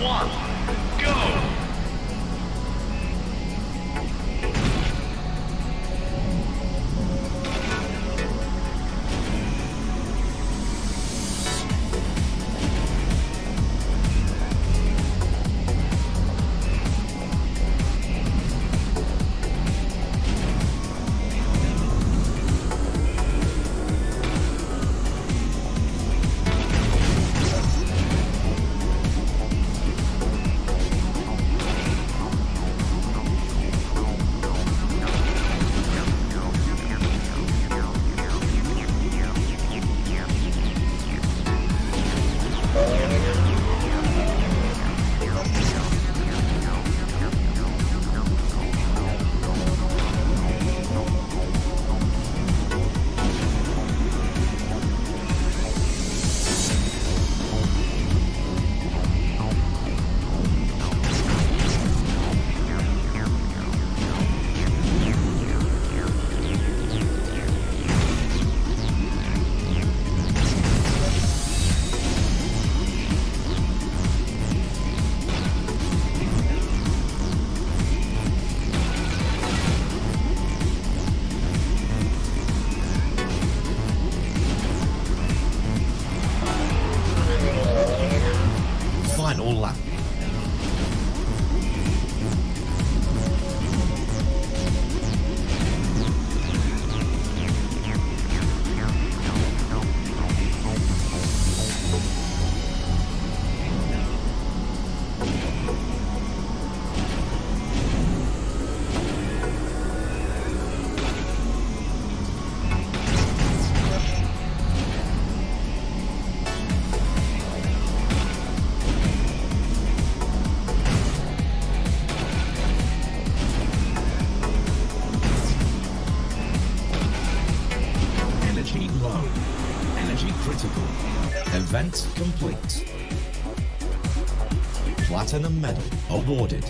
one, go! Vamos lá. Energy critical. Event complete. Platinum medal awarded.